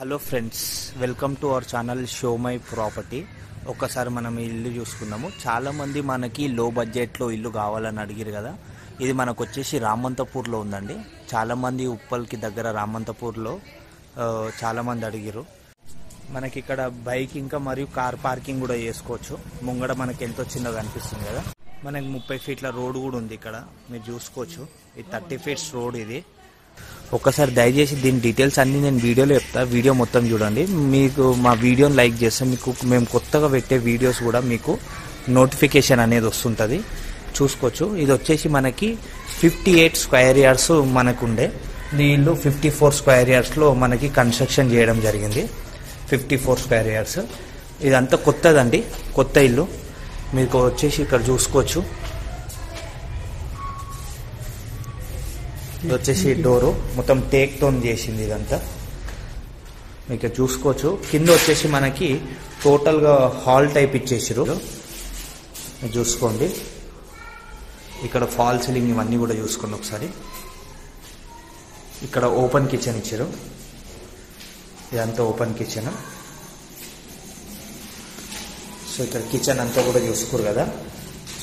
Hello friends welcome to our channel show my property ఒక్కసారి మనం ఈ ఇల్లు చూసుకుందాము. చాలామంది మనకి లో బడ్జెట్లో ఇల్లు కావాలని అడిగారు కదా. ఇది మనకు వచ్చేసి రామంతపూర్లో ఉందండి. చాలామంది ఉప్పల్కి దగ్గర రామంతపూర్లో చాలామంది అడిగారు మనకి ఇక్కడ బైక్ ఇంకా మరియు కార్ పార్కింగ్ కూడా చేసుకోవచ్చు. ముంగడ మనకి ఎంతో చిన్నది కనిపిస్తుంది కదా. మనకి ముప్పై ఫీట్ల రోడ్ కూడా ఉంది ఇక్కడ. మీరు చూసుకోవచ్చు. ఇది థర్టీ ఫీట్స్ రోడ్ ఇది. ఒక్కసారి దయచేసి దీని డీటెయిల్స్ అన్ని నేను వీడియోలో చెప్తా. వీడియో మొత్తం చూడండి. మీకు మా వీడియోని లైక్ చేస్తే మీకు మేము కొత్తగా పెట్టే వీడియోస్ కూడా మీకు నోటిఫికేషన్ అనేది వస్తుంటుంది. చూసుకోవచ్చు. ఇది వచ్చేసి మనకి ఫిఫ్టీ ఎయిట్ స్క్వేర్ ఇయర్స్ మనకు ఉండే ఈ ఫిఫ్టీ ఫోర్ స్క్వేర్ ఇయర్స్లో మనకి కన్స్ట్రక్షన్ చేయడం జరిగింది. ఫిఫ్టీ ఫోర్ స్క్వేర్ ఇయర్స్ ఇదంతా కొత్తదండి. కొత్త ఇల్లు. మీకు వచ్చేసి ఇక్కడ చూసుకోవచ్చు. ఇది వచ్చేసి డోరు. మొత్తం టేక్ టోన్ చేసింది ఇదంతా. మీకు చూసుకోవచ్చు. కింద వచ్చేసి మనకి టోటల్గా హాల్ టైప్ ఇచ్చేసారు మీరు చూసుకోండి. ఇక్కడ ఫాల్ సీలింగ్ ఇవన్నీ కూడా చూసుకోండి ఒకసారి. ఇక్కడ ఓపెన్ కిచెన్ ఇచ్చారు. ఇదంతా ఓపెన్ కిచెన్ సో ఇక్కడ కిచెన్ అంతా కూడా చూసుకోరు కదా.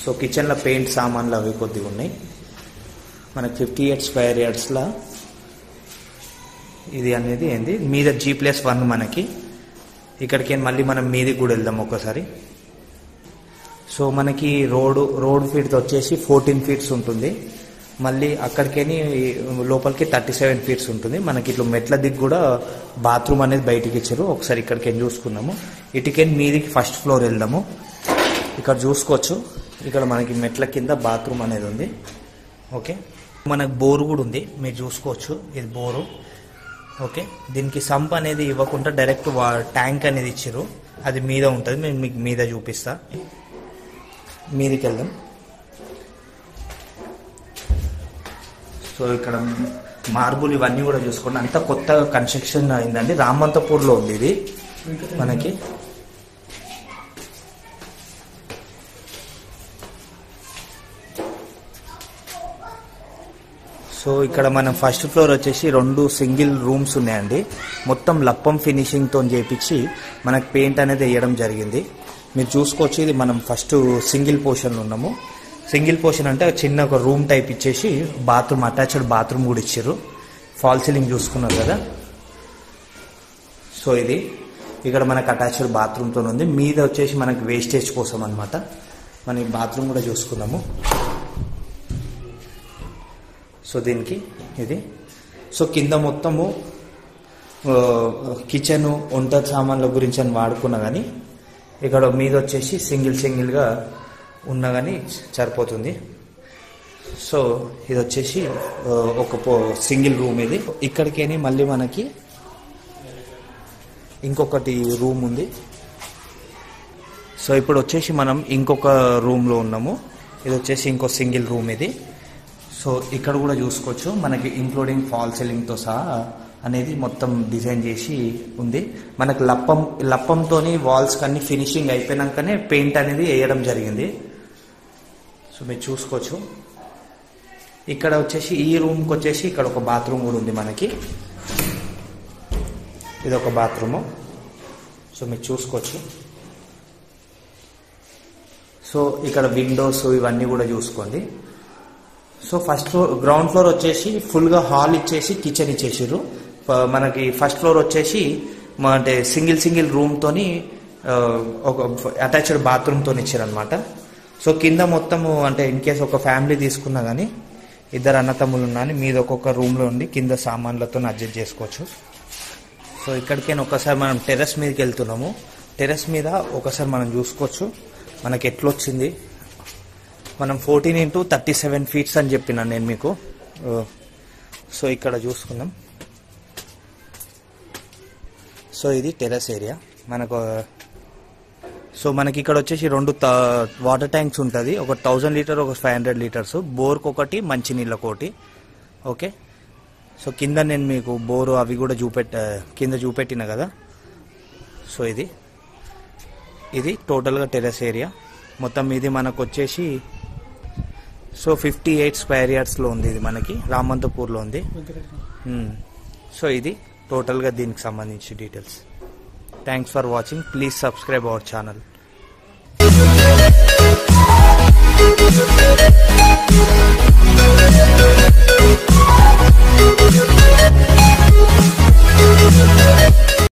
సో కిచెన్లో పెయింట్ సామాన్లు అవి కొద్దిగా ఉన్నాయి. మనకి ఫిఫ్టీ ఎయిట్ స్క్వేర్ యార్డ్స్లో ఇది అనేది ఏంది? మీద జీ ప్లస్ వన్ మనకి. ఇక్కడికి మళ్ళీ మనం మీది కూడా వెళ్దాం ఒకసారి సో మనకి రోడ్ రోడ్ ఫీట్ వచ్చేసి ఫోర్టీన్ ఫీట్స్ ఉంటుంది. మళ్ళీ అక్కడికేని లోపలికి థర్టీ సెవెన్ ఫీట్స్ ఉంటుంది. మనకి ఇట్లా మెట్ల దిక్కు కూడా బాత్రూమ్ అనేది బయటికి ఇచ్చారు. ఒకసారి ఇక్కడికి చూసుకుందాము ఇటుకేని మీదికి ఫస్ట్ ఫ్లోర్ వెళ్దాము. ఇక్కడ చూసుకోవచ్చు. ఇక్కడ మనకి మెట్ల కింద బాత్రూమ్ అనేది ఉంది. ఓకే? మనకు బోరు కూడా ఉంది. మీరు చూసుకోవచ్చు. ఇది బోరు. ఓకే? దీనికి సంప్ అనేది ఇవ్వకుండా డైరెక్ట్ ట్యాంక్ అనేది ఇచ్చారు అది మీద ఉంటుంది. నేను మీకు మీద చూపిస్తా. మీదకి వెళ్దాం సో ఇక్కడ మార్బుల్ ఇవన్నీ కూడా చూసుకోండి. అంతా కొత్త కన్స్ట్రక్షన్ అయిందండి. రామంతపూర్లో ఉంది ఇది. మనకి సో ఇక్కడ మనం ఫస్ట్ ఫ్లోర్ వచ్చేసి రెండు సింగిల్ రూమ్స్ ఉన్నాయండి. మొత్తం లప్పం ఫినిషింగ్తో చేపించి మనకు పెయింట్ అనేది వేయడం జరిగింది. మీరు చూసుకోవచ్చు ఇది మనం ఫస్ట్ సింగిల్ పోర్షన్ ఉన్నాము. సింగిల్ పోర్షన్ అంటే చిన్న ఒక రూమ్ టైప్ ఇచ్చేసి బాత్రూమ్ అటాచ్డ్ బాత్రూమ్ కూడా ఇచ్చారు ఫాల్ సీలింగ్ చూసుకున్నారు కదా. సో ఇది. ఇక్కడ మనకు అటాచ్డ్ బాత్రూమ్తో ఉంది. మీద వచ్చేసి మనకి వేస్టేజ్ కోసం అనమాట మనం ఈ బాత్రూమ్ కూడా చూసుకుందాము. సో దీనికి ఇది. సో కింద మొత్తము కిచెన్ వంట సామాన్ల గురించి అని వాడుకున్నా కానీ ఇక్కడ మీద వచ్చేసి సింగిల్ సింగిల్గా ఉన్నా కానీ సరిపోతుంది. సో ఇది వచ్చేసి ఒక పో సింగిల్ రూమ్ ఇది. ఇక్కడికేని మళ్ళీ మనకి ఇంకొకటి రూమ్ ఉంది. సో ఇప్పుడు వచ్చేసి మనం ఇంకొక రూమ్లో ఉన్నాము. ఇది వచ్చేసి ఇంకో సింగిల్ రూమ్ ఇది. సో ఇక్కడ కూడా చూసుకోవచ్చు. మనకి ఇంక్లూడింగ్ ఫాల్ సీలింగ్తో సహా అనేది మొత్తం డిజైన్ చేసి ఉంది. మనకు లప్పం లప్పంతోని వాల్స్ కన్నీ ఫినిషింగ్ అయిపోయినాకనే పెయింట్ అనేది వేయడం జరిగింది. సో మీరు చూసుకోవచ్చు. ఇక్కడ వచ్చేసి ఈ రూమ్కి వచ్చేసి ఇక్కడ ఒక బాత్రూమ్ కూడా ఉంది మనకి. ఇది ఒక బాత్రూము సో మీరు చూసుకోవచ్చు. సో ఇక్కడ విండోస్ ఇవన్నీ కూడా చూసుకోండి. So first floor ground floor వచ్చేసి ఫుల్గా హాల్ ఇచ్చేసి కిచెన్ ఇచ్చేసారు మనకి ఫస్ట్ ఫ్లోర్ వచ్చేసి అంటే సింగిల్ సింగిల్ రూమ్తోని ఒక అటాచ్డ్ బాత్రూమ్తో ఇచ్చారనమాట సో కింద మొత్తము అంటే ఇన్ కేస్ ఒక ఫ్యామిలీ తీసుకున్నా కానీ ఇద్దరు అన్నతమ్ములు ఉన్నా మీది మీద ఒక్కొక్క రూమ్లో ఉండి కింద సామాన్లతో అడ్జస్ట్ చేసుకోవచ్చు. సో ఇక్కడికైనా ఒకసారి మనం టెర్రస్ మీదకి వెళ్తున్నాము. టెర్రస్ మీద ఒకసారి మనం చూసుకోవచ్చు. మనకి ఎట్లొచ్చింది? మనం fourteen into thirty seven feets అని చెప్పిన నేను మీకు. సో ఇక్కడ చూసుకుందాం. సో ఇది టెర్రస్ ఏరియా మనకు సో మనకి ఇక్కడ వచ్చేసి రెండు వాటర్ ట్యాంక్స్ ఉంటుంది. ఒక థౌజండ్ లీటర్ ఒక ఫైవ్ హండ్రెడ్ లీటర్స్ బోర్కి ఒకటి మంచినీళ్ళకి ఒకటి. ఓకే సో కింద నేను మీకు బోరు అవి కూడా చూపెట్ట కింద చూపెట్టిన కదా? సో ఇది. ఇది టోటల్గా టెర్రస్ ఏరియా మొత్తం ఇది మనకు వచ్చేసి సో ఫిఫ్టీ ఎయిట్ స్క్వేర్ యార్డ్స్లో ఉంది ఇది మనకి రామంతపూర్లో ఉంది. సో ఇది టోటల్గా దీనికి సంబంధించి details thanks for watching please subscribe our channel